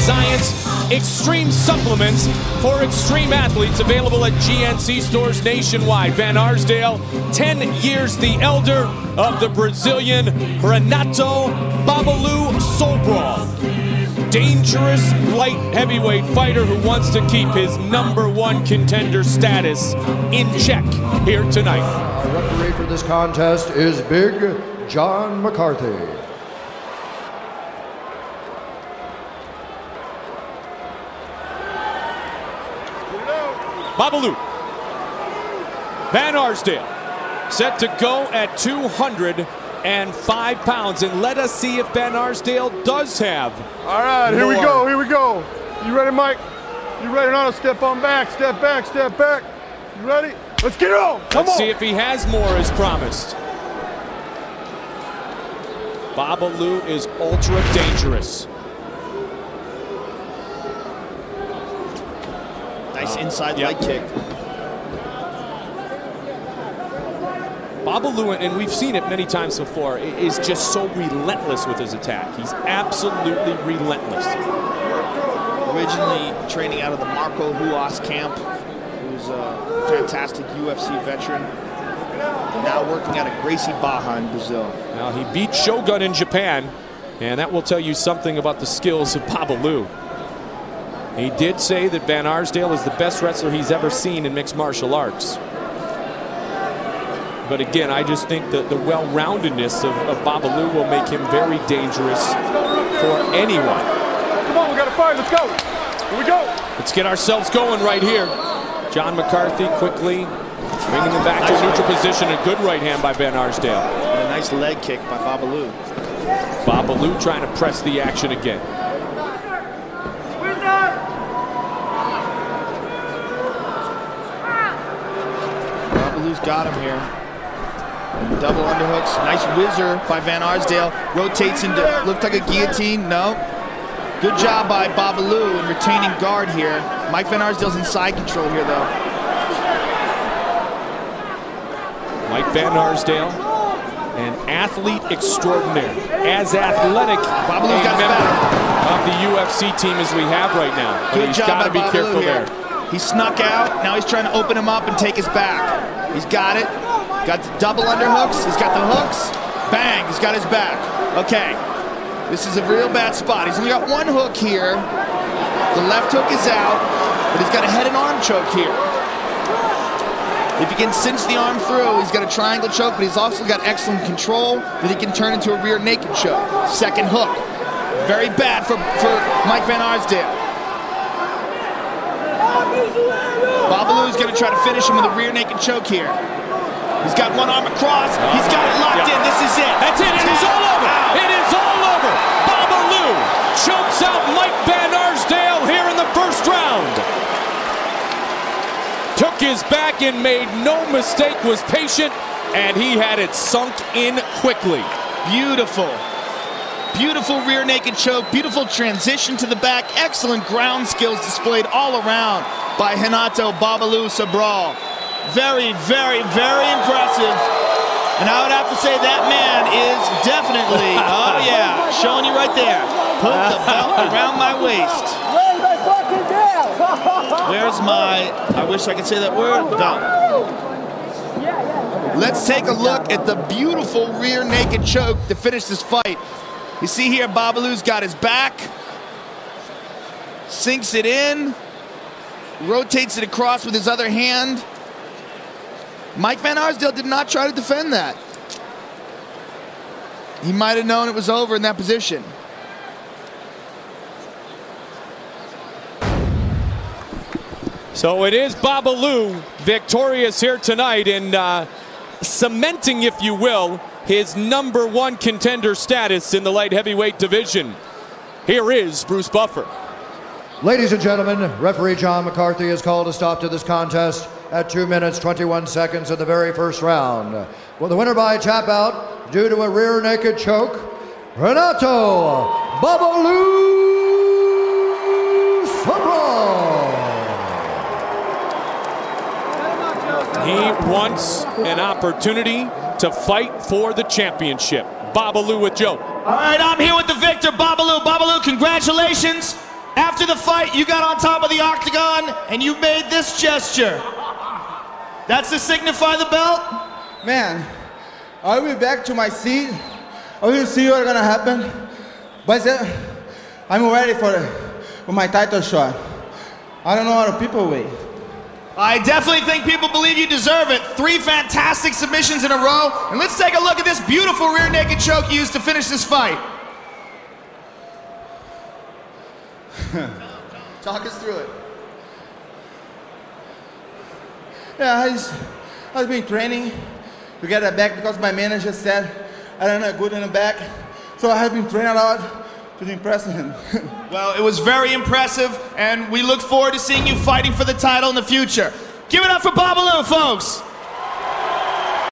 Science Extreme Supplements for extreme athletes available at GNC stores nationwide. Van Arsdale, 10 years the elder of the Brazilian Renato Babalu Sobral. Dangerous light heavyweight fighter who wants to keep his number one contender status in check here tonight. Our referee for this contest is Big John McCarthy. Babalu. Van Arsdale set to go at 205 pounds. And let us see if Van Arsdale does have. All right, here we go, here we go. You ready, Mike? You ready? Now step on back, step back, step back. You ready? Let's get on. Come Let's on. see if he has more as promised. Babalu is ultra dangerous. Nice inside Yep. leg kick. Babalu, and we've seen it many times before, is just so relentless with his attack. He's absolutely relentless. Originally training out of the Marco Ruas camp, who's a fantastic UFC veteran. Now working out at Gracie Barra in Brazil. Now he beat Shogun in Japan, and that will tell you something about the skills of Babalu. He did say that Van Arsdale is the best wrestler he's ever seen in mixed martial arts. But again, I just think that the well-roundedness of, of Babalu will make him very dangerous for anyone. Come on, we got to fight. Let's go. Here we go. Let's get ourselves going right here. John McCarthy quickly bringing them back to a neutral position. A good right hand by Van Arsdale. And a nice leg kick by Babalu. Babalu trying to press the action again. Babalu's got him here. Double underhooks. Nice whizzer by Van Arsdale. Rotates into, looked like a guillotine. No. Good job by Babalu in retaining guard here. Mike Van Arsdale's in side control here, though. Mike Van Arsdale, an athlete extraordinaire, as athletic Babalu's a member of the UFC team as we have right now. But Good he's got to be Babalu careful here. there. He snuck out. Now he's trying to open him up and take his back. He's got it. Got the double underhooks. He's got the hooks. Bang. He's got his back. Okay. This is a real bad spot. He's only got one hook here. The left hook is out, but he's got a head and arm choke here. If he can cinch the arm through, he's got a triangle choke, but he's also got excellent control that he can turn into a rear naked choke. Second hook. Very bad for, for Mike Van Arsdale. Babalu's gonna try to finish him with a rear naked choke here. He's got one arm across. He's got it locked Yeah. in. This is it. That's it. It is all over. It is all over. Babalu chokes out Mike Van Arsdale here in the first round. Took his back and made no mistake, was patient, and he had it sunk in quickly. Beautiful. Beautiful rear naked choke. Beautiful transition to the back. Excellent ground skills displayed all around by Renato Babalu Sobral. Very, very, very impressive. And I would have to say that man is definitely, oh yeah, showing you right there. Put the belt around my waist. Where's my, I wish I could say that word, belt. Let's take a look at the beautiful rear naked choke to finish this fight. You see here, Babalu's got his back, sinks it in, rotates it across with his other hand. Mike Van Arsdale did not try to defend that. He might have known it was over in that position. So it is Babalu victorious here tonight and uh, cementing, if you will, his number one contender status in the light heavyweight division. Here is Bruce Buffer. Ladies and gentlemen, referee John McCarthy has called a stop to this contest at 2 minutes 21 seconds of the very first round. With the winner by tap out due to a rear naked choke, Renato Babalu wants an opportunity to fight for the championship. Babalu with Joe. All right, I'm here with the victor, Babalu. Babalu, congratulations. After the fight, you got on top of the octagon and you made this gesture. That's to signify the belt? Man, I will be back to my seat. I will see what's gonna happen. But uh, I'm ready for, for my title shot. I don't know how people wait. I definitely think people believe you deserve it. Three fantastic submissions in a row. And let's take a look at this beautiful rear naked choke used to finish this fight. Talk us through it. Yeah, I just, I've been training to get a back because my manager said I don't know good in the back. So I have been training a lot well, it was very impressive, and we look forward to seeing you fighting for the title in the future. Give it up for Bob folks.